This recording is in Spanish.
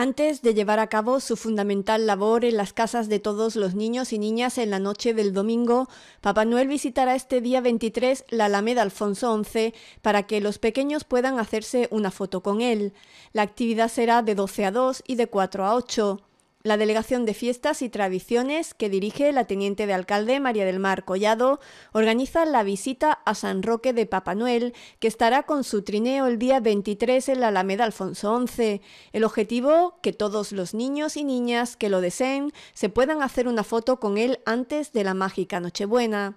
Antes de llevar a cabo su fundamental labor en las casas de todos los niños y niñas en la noche del domingo, Papá Noel visitará este día 23 la Alameda Alfonso XI para que los pequeños puedan hacerse una foto con él. La actividad será de 12 a 2 y de 4 a 8. La Delegación de Fiestas y Tradiciones, que dirige la Teniente de Alcalde María del Mar Collado, organiza la visita a San Roque de Papá Noel, que estará con su trineo el día 23 en la Alameda Alfonso XI. El objetivo, que todos los niños y niñas que lo deseen se puedan hacer una foto con él antes de la mágica Nochebuena.